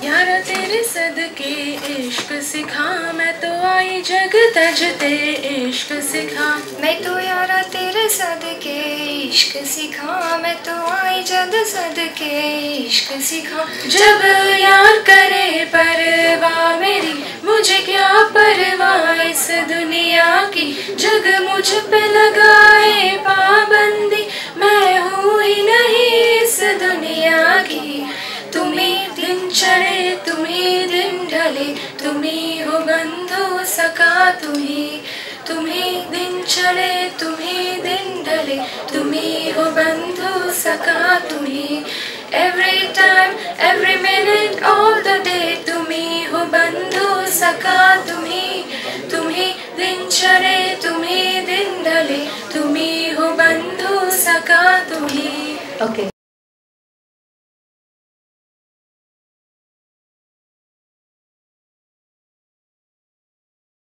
तेरे सदके इश्क सिखा मैं तो आई जग तजते इश्क सिखा। मैं तो यारा तेरे सदके इश्क सिखा मैं तो आई जग सदके इश्क सिखा। जब यार करे परवाह मेरी मुझे क्या परवाह इस दुनिया की? जग मुझ पे लगाए पाबंदी तुम्हें दिन ढले, तुम्हें हो बंधु सका तुम्हें. तुम्हें दिन चढ़े तुम्हें दिन ढले, तुम्हें हो बंधु सका तुम्हें. Every time every minute all the day तुम्हें हो बंधु सका तुम्हें. तुम्हें दिन चढ़े तुम्हें दिन ढले, तुम्हें हो बंधु सका तुम्हें. ओके